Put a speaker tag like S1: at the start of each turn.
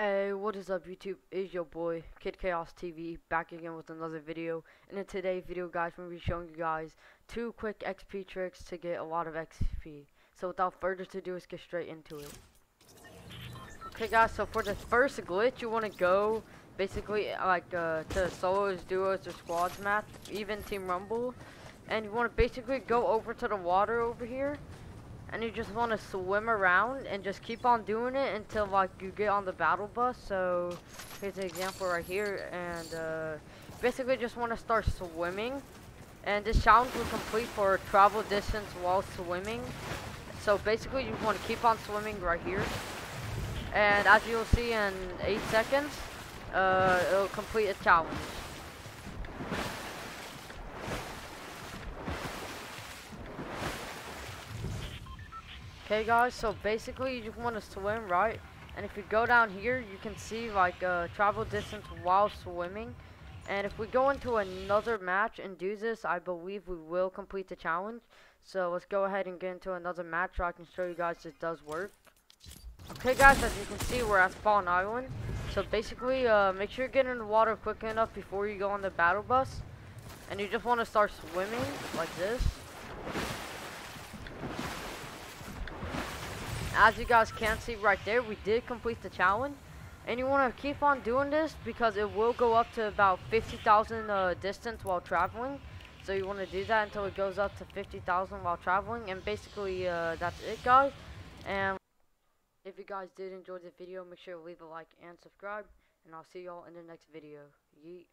S1: Hey, what is up YouTube? Is your boy Kid Chaos TV back again with another video. And in today's video, guys, I'm gonna be showing you guys two quick XP tricks to get a lot of XP. So without further ado, let's get straight into it. Okay, guys. So for the first glitch, you want to go basically like uh, to solos, duos, or squads map, even Team Rumble, and you want to basically go over to the water over here and you just want to swim around and just keep on doing it until like you get on the battle bus. So here's an example right here and uh, basically just want to start swimming. And this challenge will complete for travel distance while swimming. So basically you want to keep on swimming right here. And as you'll see in 8 seconds uh, it'll complete a challenge Okay guys, so basically you just want to swim, right? And if you go down here, you can see like uh, travel distance while swimming. And if we go into another match and do this, I believe we will complete the challenge. So let's go ahead and get into another match so I can show you guys this does work. Okay guys, as you can see, we're at Spawn Island. So basically, uh, make sure you get in the water quick enough before you go on the battle bus. And you just want to start swimming like this. As you guys can see right there, we did complete the challenge. And you want to keep on doing this because it will go up to about 50,000 uh, distance while traveling. So you want to do that until it goes up to 50,000 while traveling. And basically, uh, that's it, guys. And if you guys did enjoy the video, make sure to leave a like and subscribe. And I'll see y'all in the next video. Yeet.